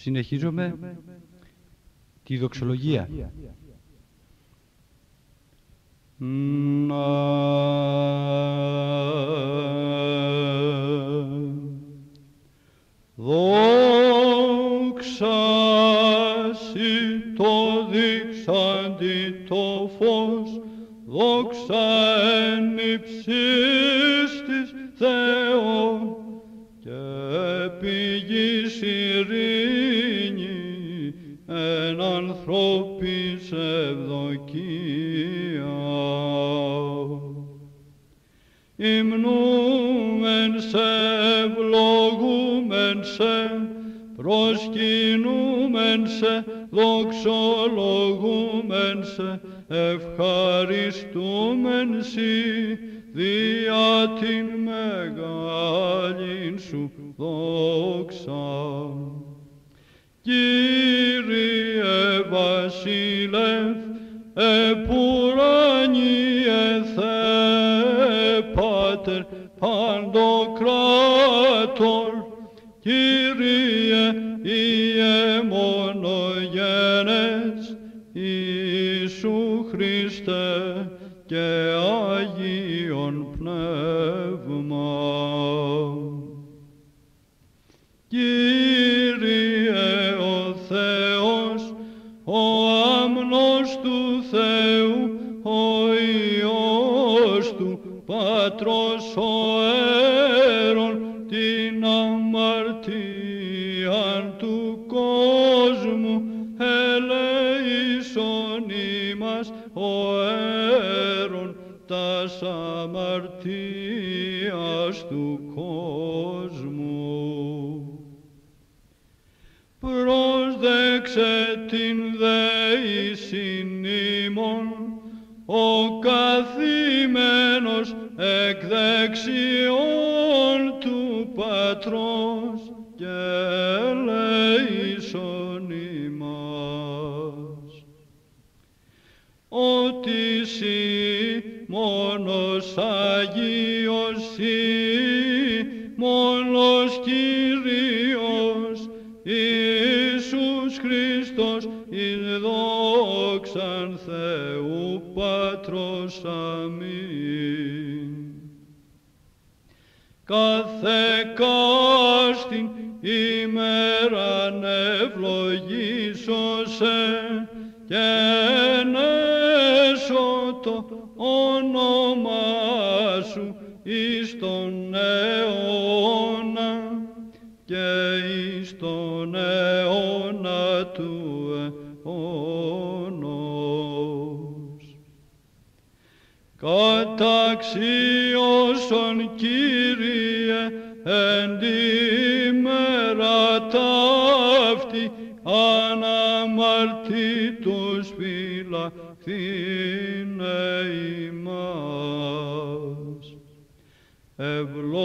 Συνεχίζουμε τη δοξολογία. Δόξαση το δείξαντι το φως, δόξα εν υψίστης Θεό και πηγής ευλογούμεν σε, προσκυνούμεν σε, δοξολογούμεν σε, ευχαριστούμεν σοι, δια την μεγάλην σου δόξα. Κύριε Βασίλευ, επουράνιε Θεέ Πάτερ παντοκράτορ, Κύριε Ιε μονογένες, Ιησού Χριστέ και κόσμου πρόσδεξε την δεήσιν ημών, ο καθημένος εκ δεξιών του Πατρός και ελέησον ημάς. Ότι σύ μόνος Άγιος σύ, μόνος Κύριος, Ιησούς Χριστός, εις δόξαν Θεού Πατρός αμήν. Κάθε κάστην ημέραν ευλογήσωσε και τον αιώνα και εις τον αιώνα του αιώνος. Καταξίωσον Κύριε εν τη μέρα ταύτη αναμαρτήτως φυλαχθήνε Ευλογητός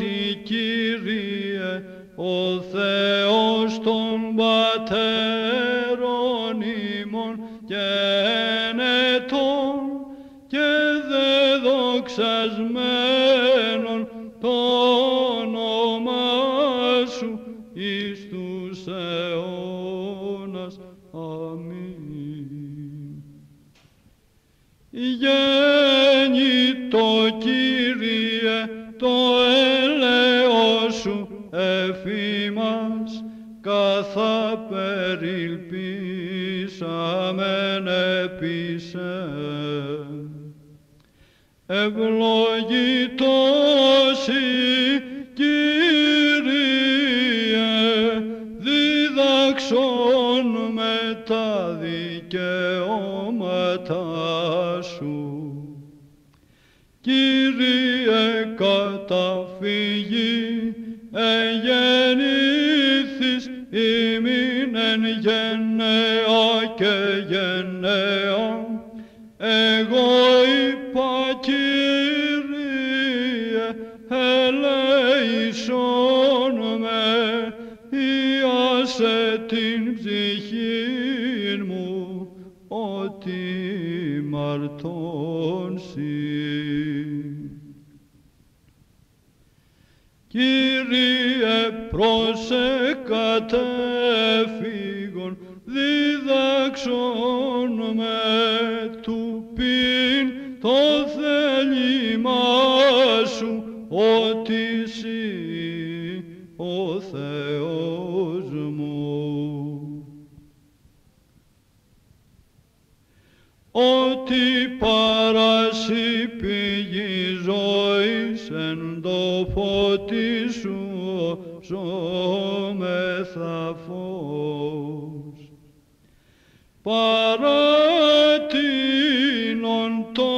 η Κύριε, ο Θεός των πατέρων ημών και ενετών και δεδοξασμένων το όνομά σου εις τους αιώνας. Αμήν. Γέννητο Κύριε, το έλεος σου εφήμας, καθά περιλπίσαμεν επίσε. Ευλογητός η Κύριε καταφύγει, εγεννήθης ημίν εν γενναία και γενναία, εγώ είπα Κύριε, ελέησον με, ιάσε την ψυχή μου, ότι μαρτώνσει. Κύριε πρόσε κατέφυγον διδάξον με του πίν το θέλημά σου ότι εσύ ο Θεός μου. Ότι παρασύ φώτι σου ζώμεθα φως. Παράτηνον το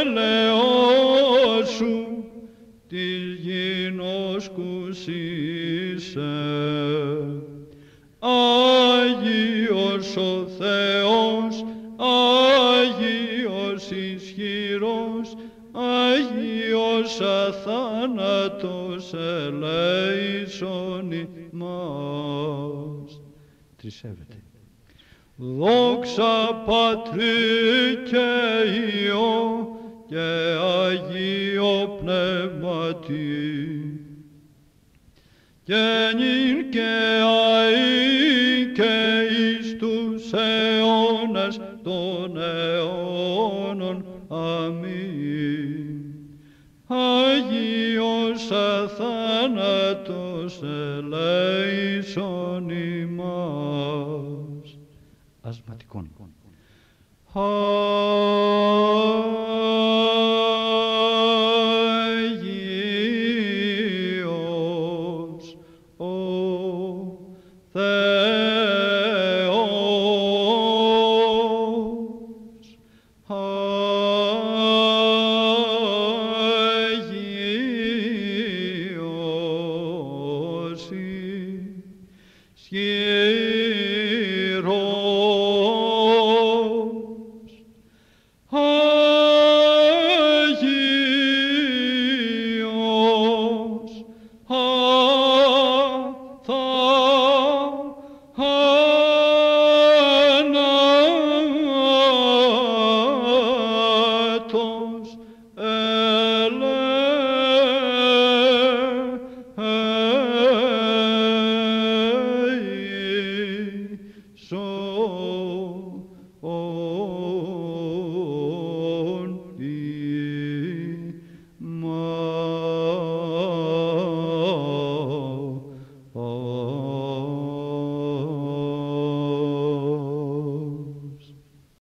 έλεος σου της γινός κουσίσε. Άγιος ο Θεός, Άγιος ισχυρός, Άγιος αθάνατος ελέησον ημάς. Τρισεύεται. Δόξα Πατρί και Υιό και Αγίο Πνεύματι και νυν και αεί και εις τους αιώνας των αιώνων. Αμήν. Άγιος αθάνατος ελέησον ημάς. Ασματικών. Άγιος ο Θεός, Άγιος